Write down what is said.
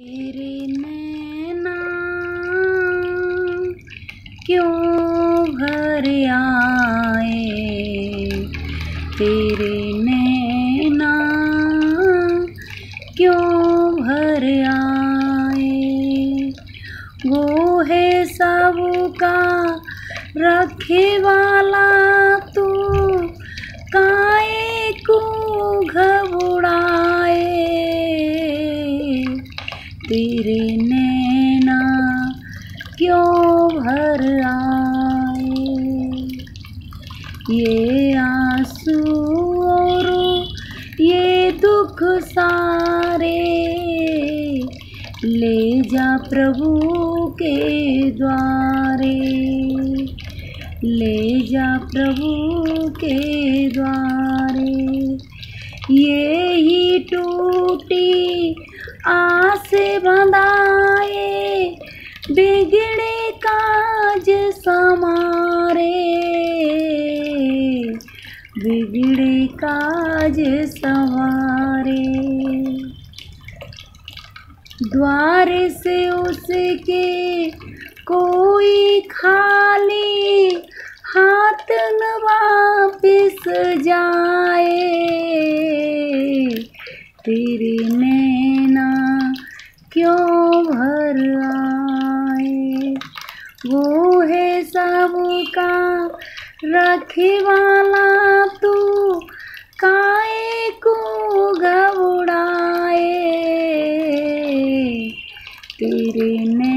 तेरे नैना क्यों भर आए? तेरे नैना क्यों भर आए? वो है सबका रखे वाला, तू काए को घबराए तेरे नैना क्यों भर आए? ये आँसू और ये दुख सारे ले जा प्रभु के द्वारे। ले जा प्रभु के द्वारे। ये ही टूटी आस बंधाए, बिगड़े काज समारे। बिगड़े काज सवारे। द्वार से उसके कोई खाली हाथ न वापिस जाए। तेरे नैना क्यों भर आए? वो है सब का रखे वाला तू काए को घबराए? तेरे ने